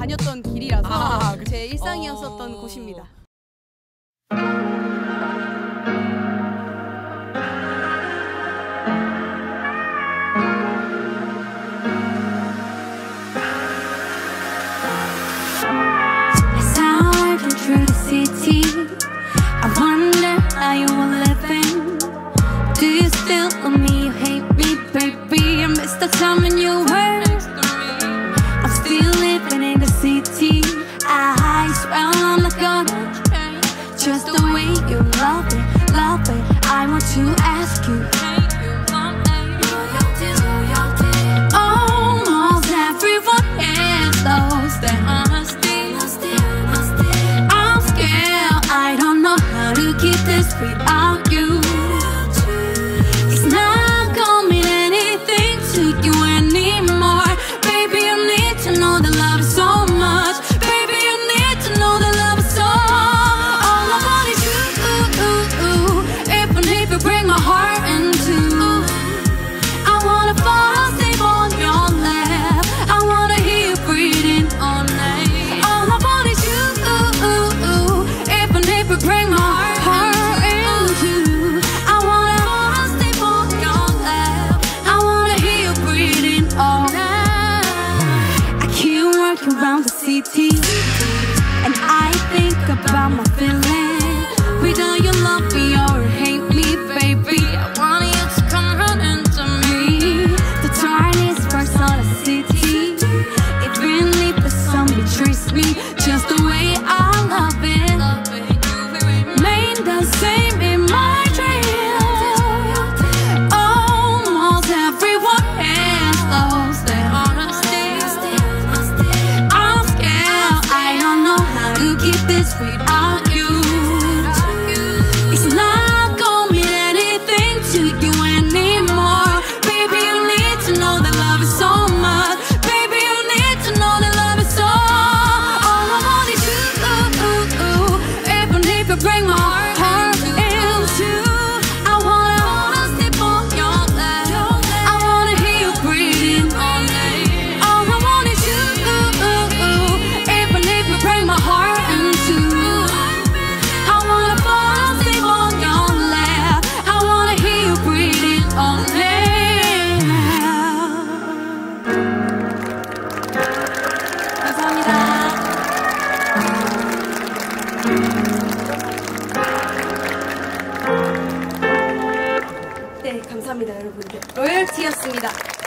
다녔던 길이라서 아, 아 제 일상이었었던 어... 곳입니다. the I'm in you were to CT And I think about my feelings. Whether you love me or hate me, baby I want you to come running to me. The tiniest person of city, It really, but somebody treats me. 감사합니다 여러분들. 로열티였습니다.